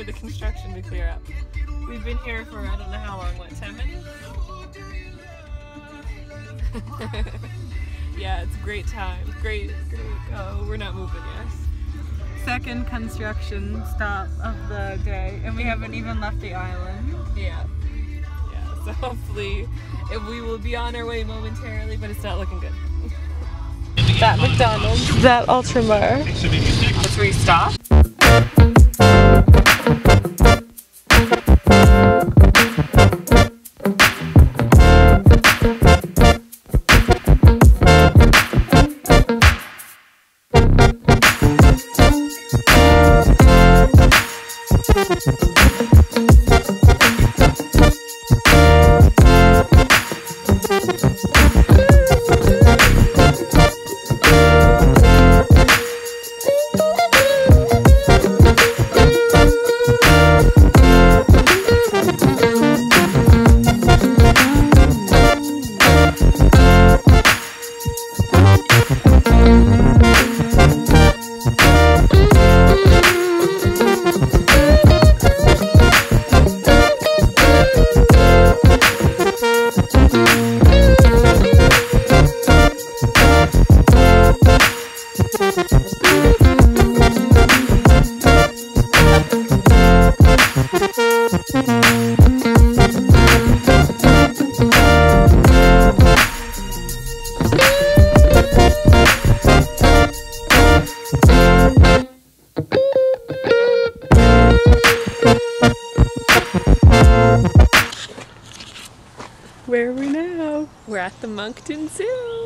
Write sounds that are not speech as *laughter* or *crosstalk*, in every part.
for the construction to clear up. We've been here for I don't know how long, what, 10 minutes? *laughs* yeah, it's a great time. Great, great. Oh, we're not moving yet. Second construction stop of the day, and we haven't even left the island. Yeah. Yeah, so *laughs* hopefully if we will be on our way momentarily, but it's not looking good. *laughs* that McDonald's, that Ultramar. That's where you stop. Where are we now? We're at the Moncton Zoo.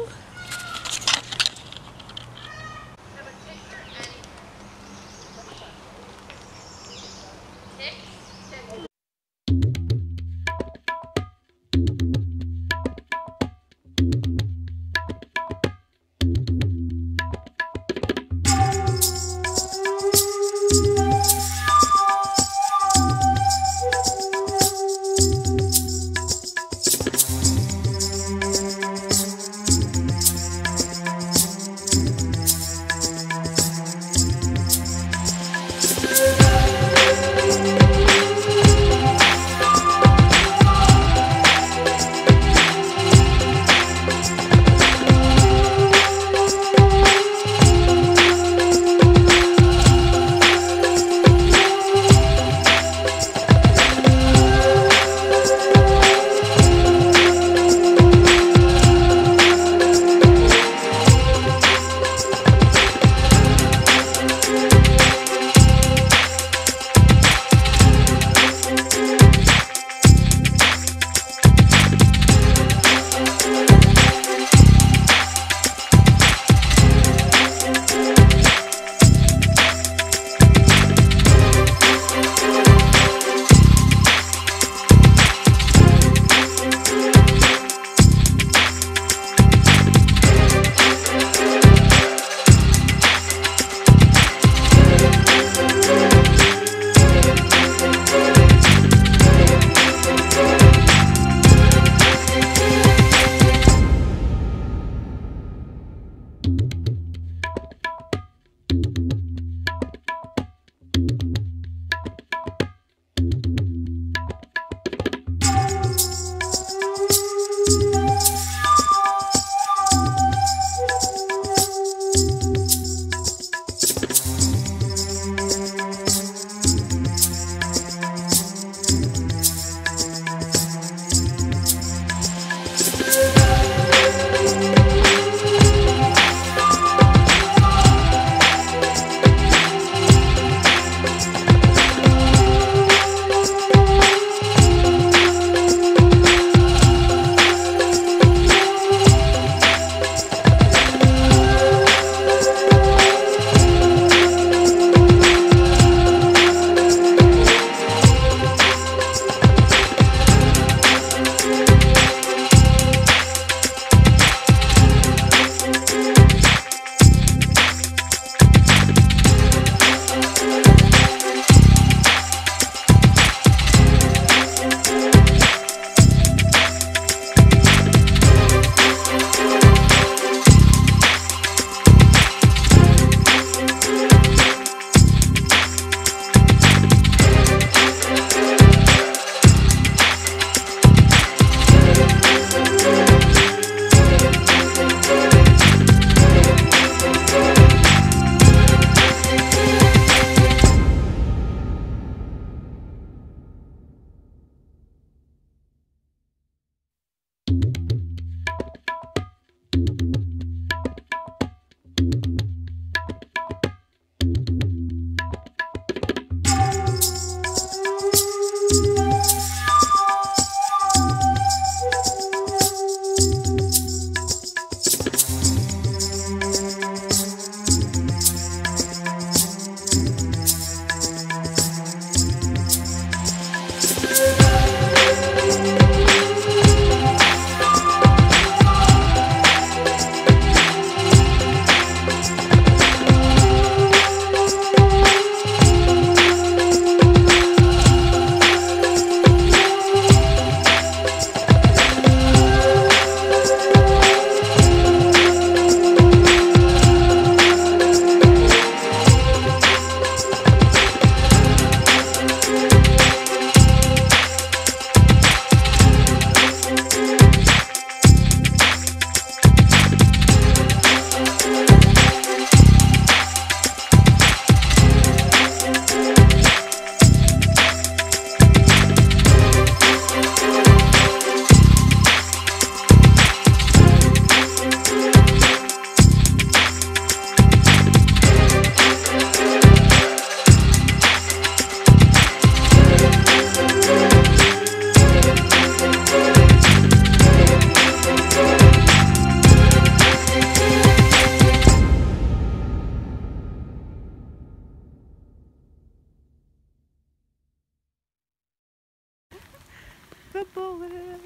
The bullet,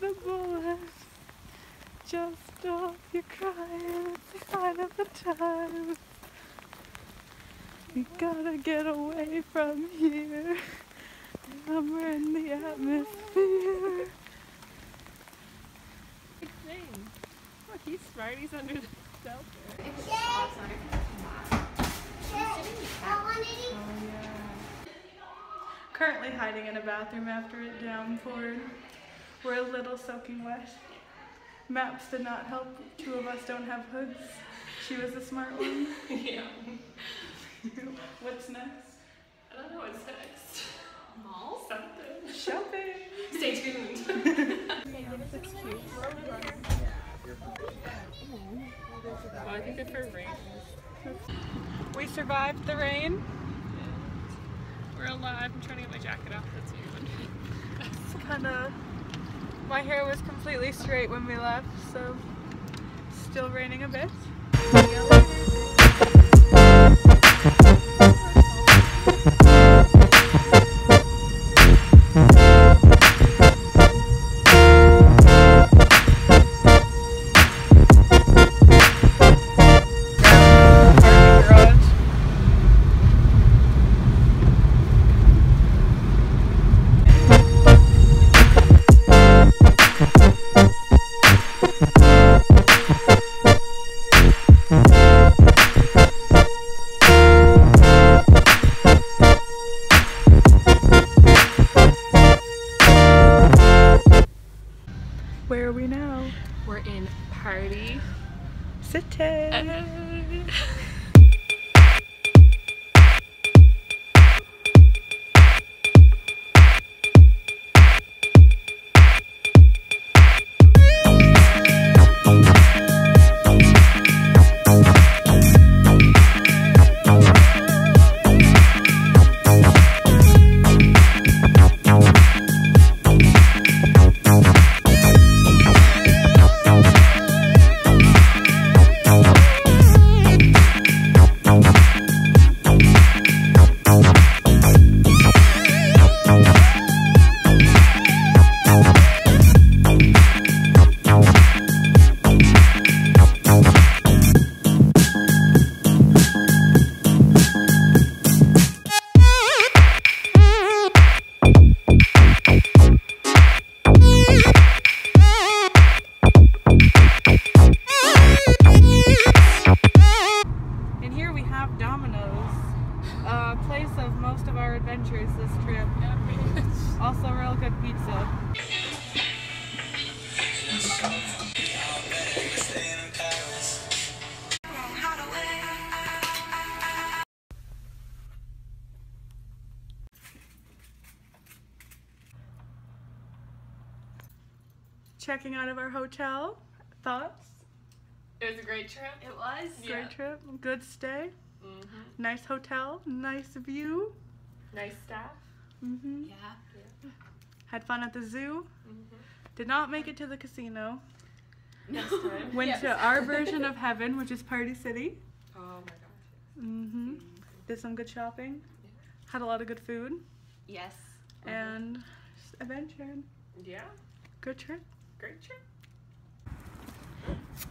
the bullet, just stop your crying, it's a sign of the times. We gotta get away from here. Somewhere in the atmosphere. Big thing. Look, he's smart. He's under the shelter. Currently hiding in a bathroom after it downpoured. We're a little soaking wet. Maps did not help. Two of us don't have hoods. She was the smart one. *laughs* yeah. *laughs* What's next? I don't know what's next. Mall? Something. Shopping. Stay tuned. *laughs* oh, I think they're for rain. We survived the rain. We're alive. I'm trying to get my jacket off. That's you. *laughs* It's kind of. My hair was completely straight when we left, so still raining a bit. Checking out of our hotel. Thoughts? It was a great trip. It was. Great trip. Good stay. hmm Nice hotel. Nice view. Nice staff. Mm hmm Yeah. Had fun at the zoo. hmm Did not make it to the casino. Next time. Went Yes. to our version of heaven, which is Party City. Oh my gosh. hmm Did some good shopping. Had a lot of good food Yes. and just adventure. Yeah. Good trip. Great trip.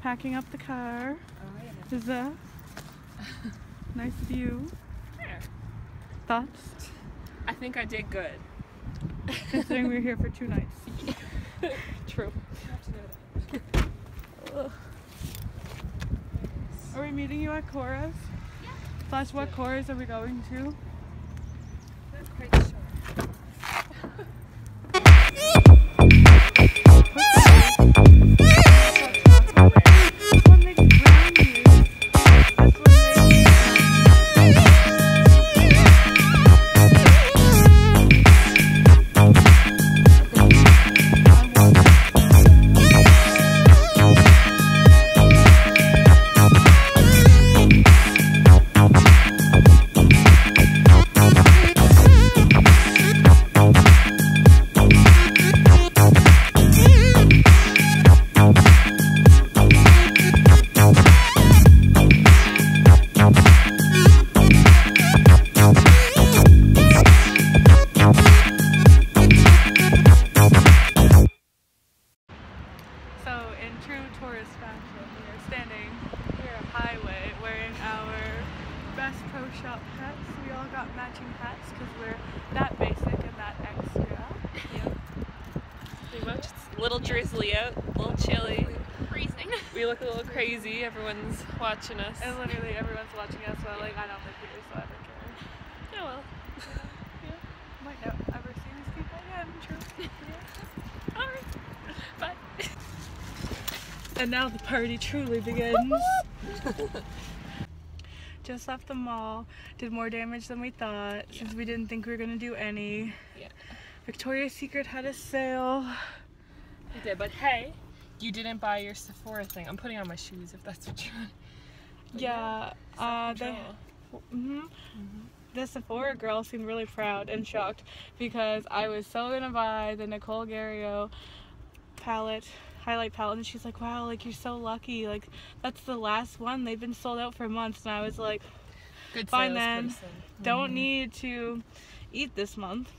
Packing up the car. Oh yeah. There's *laughs* a nice view. Yeah. Thoughts? I think I did good. Considering we were here for two nights. *laughs* True. Are we meeting you at Cora's? Slash, what Cora's are we going to? We look a little crazy. Everyone's watching us. And literally everyone's watching us, so like I don't live here, so I don't care. Oh well. Might not ever see these people again. True. *laughs* Alright. Bye. *laughs* And now the party truly begins. *laughs* Just left the mall, did more damage than we thought since we didn't think we were gonna do any. Yeah. Victoria's Secret had a sale. I did, but hey, you didn't buy your Sephora thing. I'm putting on my shoes if that's what you want. But *laughs* Yeah, uh, they, self-control. hmm the Sephora girl seemed really proud and shocked because I was so gonna buy the Nicole Guerriero palette, highlight palette, and she's like, "Wow, like you're so lucky. Like that's the last one. They've been sold out for months." And I was like, Good Fine then. salesperson. don't Mhm. need to eat this month.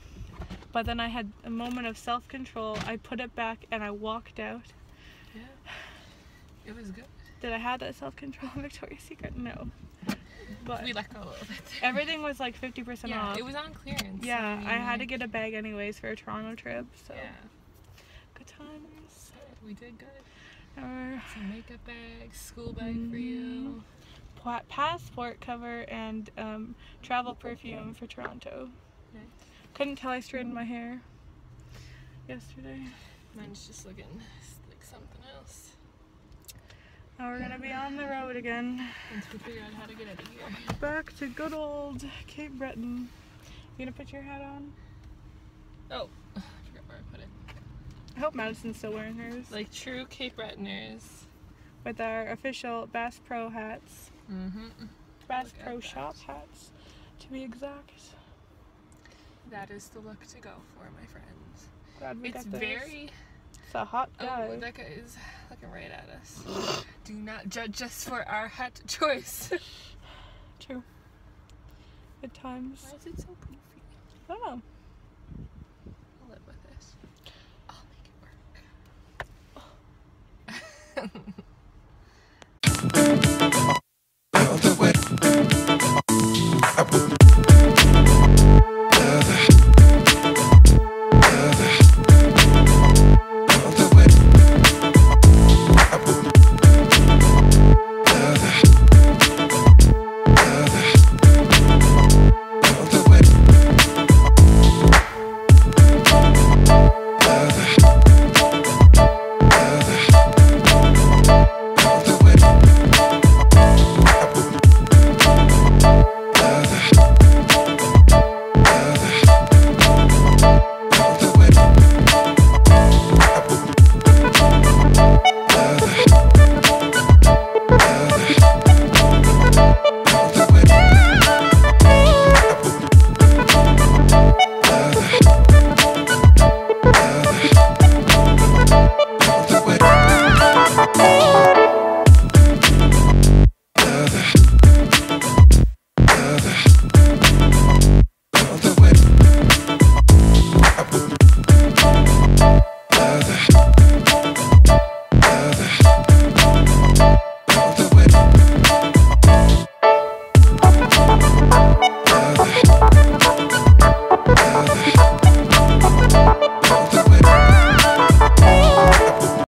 But then I had a moment of self control. I put it back and I walked out. It was good. Did I have that self control in *laughs* Victoria's Secret? No. But We let go a little bit. everything was like 50% yeah, off. it was on clearance. yeah, I had to get a bag anyways for a Toronto trip. So Yeah, good times. we did good. Our Some makeup bags, school bag for you. pa- passport cover and um, travel perfume for Toronto. Nice. Couldn't tell I straightened my hair yesterday. Mine's just looking like something else. Now we're gonna be on the road again. Once we figure out how to get out of here. Back to good old Cape Breton. You gonna put your hat on? Oh, I forgot where I put it. I hope Madison's still wearing hers. Like true Cape Bretoners. with our official Bass Pro hats. Mm-hmm. Bass Pro that. shop hats, to be exact. That is the look to go for, my friends. Glad we It's got this. very. It's a hot oh, guy. Oh, that guy is looking right at us. Do not judge us for our hat choice. True. At times. Why is it so pink?